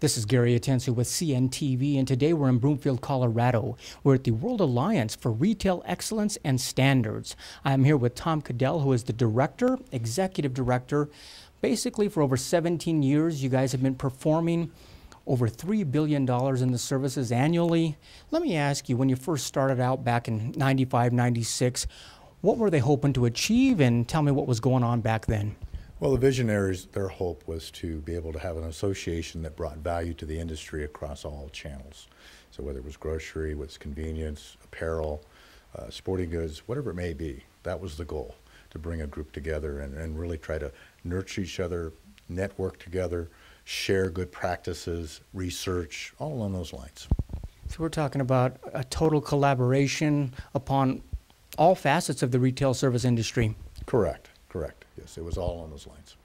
This is Gary Atencio with CNTV, and today we're in Broomfield, Colorado. We're at the World Alliance for Retail Excellence and Standards. I'm here with Tom Cadell, who is the director, executive director. Basically, for over 17 years, you guys have been performing over $3 billion in the services annually. Let me ask you, when you first started out back in 95, 96, what were they hoping to achieve, and tell me what was going on back then? Well, the visionaries, their hope was to be able to have an association that brought value to the industry across all channels. So whether it was grocery, whether it's convenience, apparel, uh, sporting goods, whatever it may be, that was the goal, to bring a group together and, and really try to nurture each other, network together, share good practices, research, all along those lines. So we're talking about a total collaboration upon all facets of the retail service industry. Correct, correct. Yes, it was all on those lines.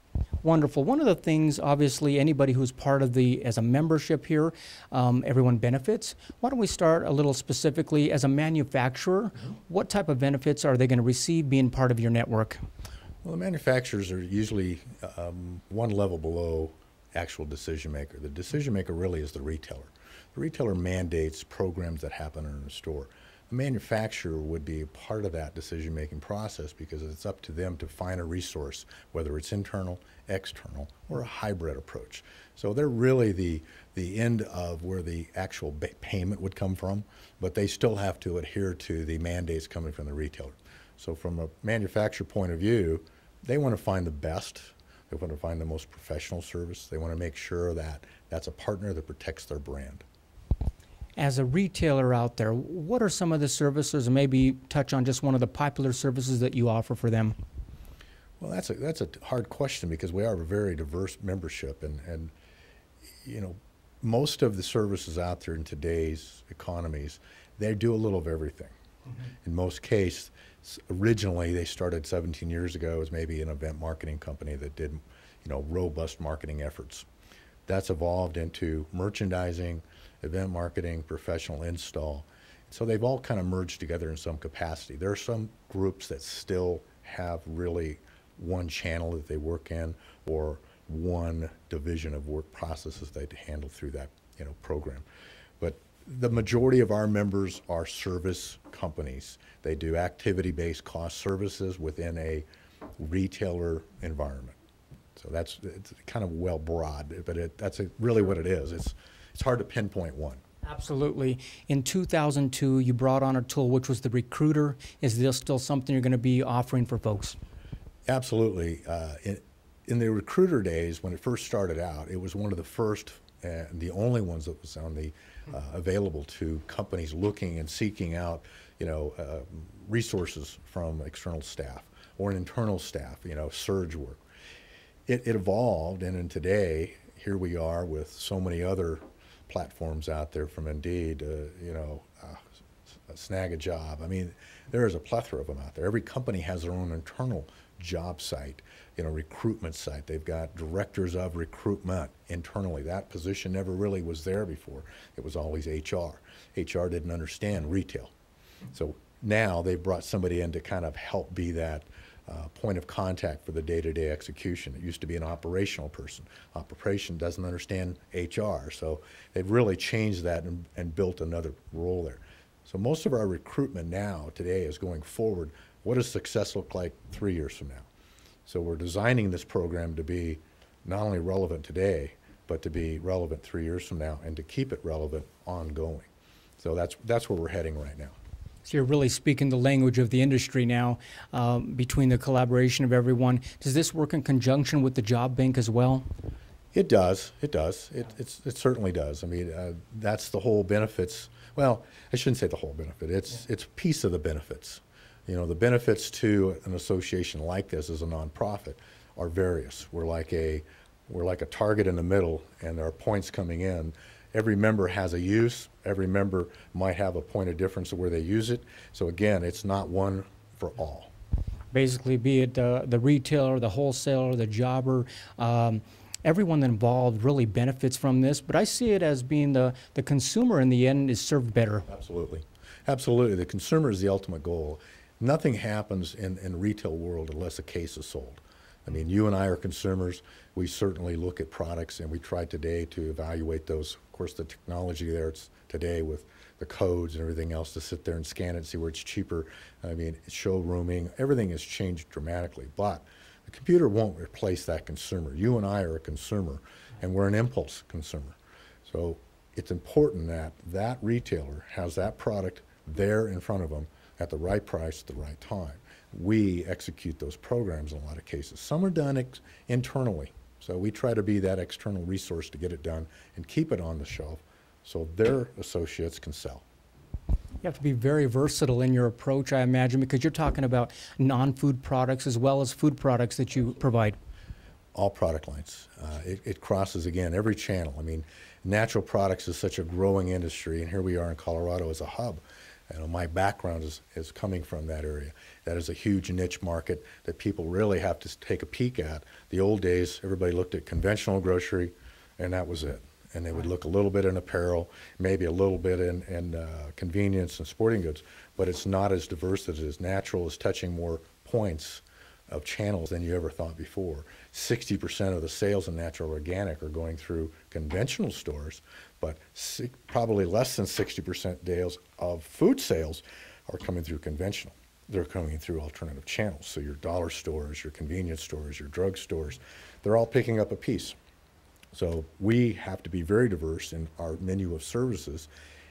Wonderful. One of the things, obviously, anybody who's part of the, as a membership here, um, everyone benefits. Why don't we start a little specifically as a manufacturer? What type of benefits are they going to receive being part of your network? Well, the manufacturers are usually um, one level below actual decision maker. The decision maker really is the retailer. The retailer mandates programs that happen in a store. The manufacturer would be a part of that decision making process because it's up to them to find a resource, whether it's internal, external, or a hybrid approach. So they're really the, the end of where the actual payment would come from, but they still have to adhere to the mandates coming from the retailer. So from a manufacturer point of view, they want to find the best. They want to find the most professional service. They want to make sure that that's a partner that protects their brand as a retailer out there, what are some of the services, and maybe touch on just one of the popular services that you offer for them? Well, that's a that's a hard question because we are a very diverse membership, and and you know, most of the services out there in today's economies, they do a little of everything. Mm-hmm. In most cases, originally they started 17 years ago as maybe an event marketing company that did, you know, robust marketing efforts. That's evolved into merchandising event marketing, professional install. So they've all kind of merged together in some capacity. There are some groups that still have really one channel that they work in or one division of work processes they handle through that you know program. But the majority of our members are service companies. They do activity-based cost services within a retailer environment. So that's it's kind of well broad, but it, that's a, really what it is. It's it's hard to pinpoint one. Absolutely. In 2002, you brought on a tool which was the Recruiter. Is this still something you're going to be offering for folks? Absolutely. Uh, in, in, the Recruiter days, when it first started out, it was one of the first and the only ones that was on the uh, available to companies looking and seeking out, you know, uh, resources from external staff or an internal staff, you know, surge work. It, it evolved, and in today, here we are with so many other platforms out there from Indeed, uh, you know, uh, Snagajob. I mean, there is a plethora of them out there. Every company has their own internal job site, you know, recruitment site. They've got directors of recruitment internally. That position never really was there before. It was always HR. HR didn't understand retail. So now they've brought somebody in to kind of help be that uh, point of contact for the day-to-day execution. It used to be an operational person. Operation doesn't understand HR, so they've really changed that and, and built another role there. So most of our recruitment now today is going forward. What does success look like three years from now? So we're designing this program to be not only relevant today, but to be relevant three years from now and to keep it relevant ongoing. So that's that's where we're heading right now. So you're really speaking the language of the industry now um, between the collaboration of everyone. Does this work in conjunction with the job bank as well? It does. It does. It, it certainly does. I mean, uh, that's the whole benefits. Well, I shouldn't say the whole benefit. It's yeah. it's a piece of the benefits. You know, the benefits to an association like this as a nonprofit are various. We're like a we're like a target in the middle, and there are points coming in every member has a use. Every member might have a point of difference of where they use it. So again, it's not one for all. Basically, be it uh, the retailer, the wholesaler, the jobber, um, everyone involved really benefits from this. But I see it as being the, the consumer in the end is served better. Absolutely. Absolutely. The consumer is the ultimate goal. Nothing happens in, in retail world unless a case is sold. I mean, you and I are consumers. We certainly look at products, and we try today to evaluate those. Of course, the technology there today with the codes and everything else to sit there and scan it and see where it's cheaper. I mean, showrooming, everything has changed dramatically. But the computer won't replace that consumer. You and I are a consumer, and we're an impulse consumer. So it's important that that retailer has that product there in front of them at the right price at the right time. We execute those programs in a lot of cases. Some are done ex- internally. So we try to be that external resource to get it done and keep it on the shelf so their associates can sell. You have to be very versatile in your approach, I imagine, because you're talking about non-food products as well as food products that you provide. All product lines. Uh, it, it crosses again every channel. I mean, natural products is such a growing industry, and here we are in Colorado as a hub. You know, my background is, is coming from that area. That is a huge niche market that people really have to take a peek at. The old days, everybody looked at conventional grocery, and that was it. And they would look a little bit in apparel, maybe a little bit in, in uh, convenience and sporting goods, but it's not as diverse as it is. Natural is touching more points of channels than you ever thought before. 60% of the sales in natural organic are going through conventional stores, but si- probably less than 60% sales of food sales are coming through conventional. They're coming through alternative channels. So your dollar stores, your convenience stores, your drug stores, they're all picking up a piece. So we have to be very diverse in our menu of services.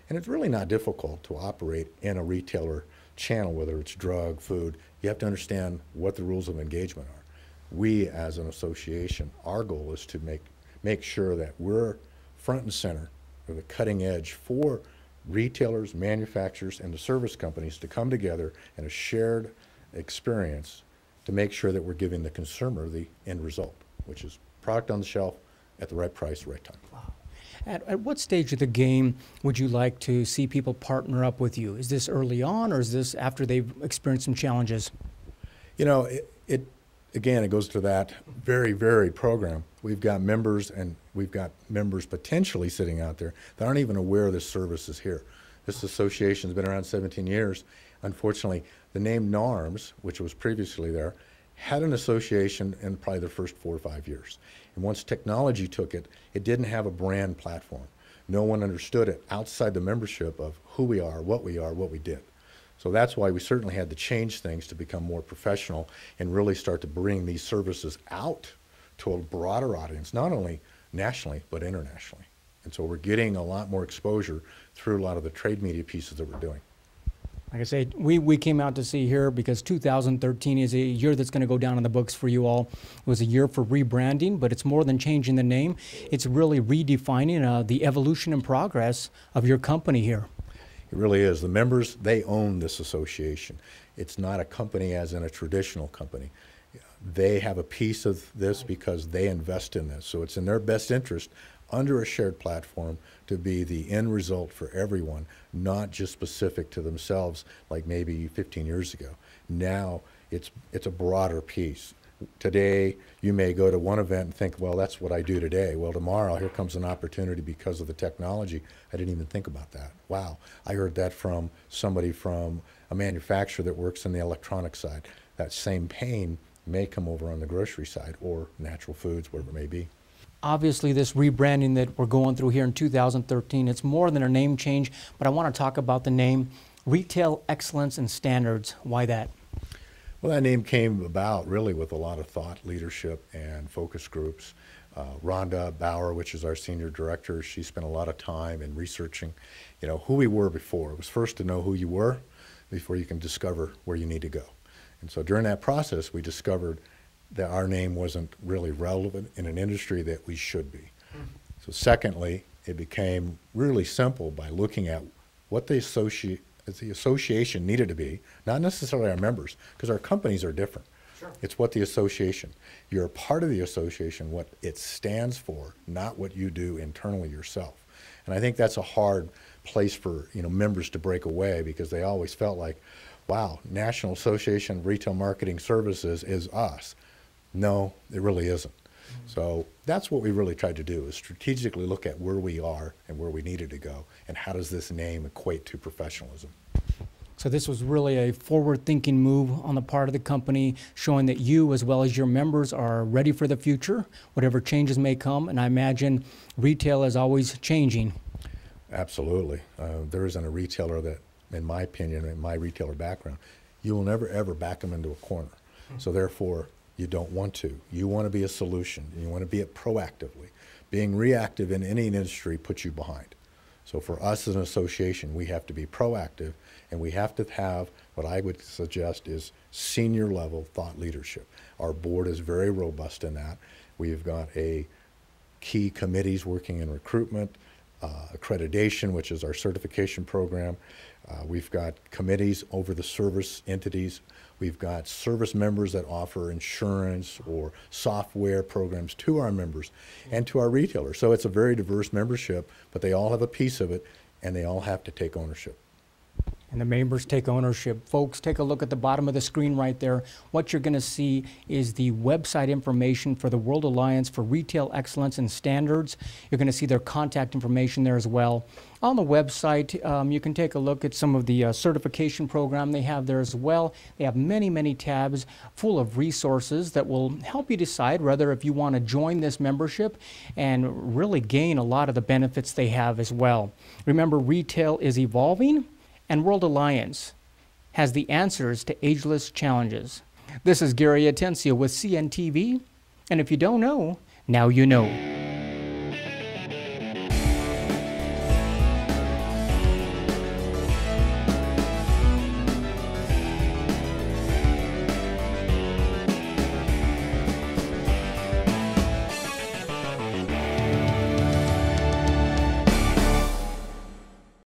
And it's really not difficult to operate in a retailer channel, whether it's drug, food. You have to understand what the rules of engagement are. We, as an association, our goal is to make, make sure that we're front and center, or the cutting edge for retailers, manufacturers, and the service companies to come together in a shared experience to make sure that we're giving the consumer the end result, which is product on the shelf at the right price, right time. At, at what stage of the game would you like to see people partner up with you? Is this early on or is this after they've experienced some challenges? You know, it, it again, it goes to that very, very program. We've got members and we've got members potentially sitting out there that aren't even aware this service is here. This association has been around 17 years. Unfortunately, the name NARMS, which was previously there, had an association in probably the first four or five years. And once technology took it, it didn't have a brand platform. No one understood it outside the membership of who we are, what we are, what we did. So that's why we certainly had to change things to become more professional and really start to bring these services out to a broader audience, not only nationally, but internationally. And so we're getting a lot more exposure through a lot of the trade media pieces that we're doing. Like I say, we, we came out to see here because 2013 is a year that's going to go down in the books for you all. It was a year for rebranding, but it's more than changing the name. It's really redefining uh, the evolution and progress of your company here. It really is. The members, they own this association. It's not a company as in a traditional company. They have a piece of this because they invest in this. So it's in their best interest under a shared platform to be the end result for everyone, not just specific to themselves like maybe 15 years ago. Now it's, it's a broader piece. Today, you may go to one event and think, well, that's what I do today. Well, tomorrow, here comes an opportunity because of the technology. I didn't even think about that. Wow, I heard that from somebody from a manufacturer that works in the electronic side. That same pain may come over on the grocery side or natural foods, whatever it may be obviously this rebranding that we're going through here in 2013 it's more than a name change but i want to talk about the name retail excellence and standards. Why that? Well that name came about really with a lot of thought leadership and focus groups. Uh, rhonda bauer which is our senior director she spent a lot of time in researching you know who we were before. It was first to know who you were before you can discover where you need to go. And so during that process we discovered that our name wasn't really relevant in an industry that we should be. So secondly, it became really simple by looking at what the, associ- the association needed to be, not necessarily our members, because our companies are different. Sure. It's what the association. You're a part of the association, what it stands for, not what you do internally yourself. And I think that's a hard place for you know members to break away because they always felt like, wow, National Association of Retail Marketing Services is us. No, it really isn't. So that's what we really tried to do is strategically look at where we are and where we needed to go and how does this name equate to professionalism. So this was really a forward-thinking move on the part of the company, showing that you, as well as your members, are ready for the future, whatever changes may come. And I imagine retail is always changing. Absolutely. Uh, there isn't a retailer that, in my opinion, in my retailer background, you will never ever back them into a corner. So therefore, you don't want to. You want to be a solution. You want to be it proactively. Being reactive in any industry puts you behind. So for us as an association, we have to be proactive and we have to have what I would suggest is senior level thought leadership. Our board is very robust in that. We've got a key committees working in recruitment, accreditation, which is our certification program. Uh, we've got committees over the service entities. We've got service members that offer insurance or software programs to our members and to our retailers. So it's a very diverse membership, but they all have a piece of it and they all have to take ownership and the members take ownership. Folks, take a look at the bottom of the screen right there. What you're going to see is the website information for the World Alliance for Retail Excellence and Standards. You're going to see their contact information there as well. On the website, um, you can take a look at some of the uh, certification program they have there as well. They have many, many tabs full of resources that will help you decide whether if you want to join this membership and really gain a lot of the benefits they have as well. Remember, retail is evolving and World Alliance has the answers to ageless challenges. This is Gary Atencio with CNTV, and if you don't know, now you know.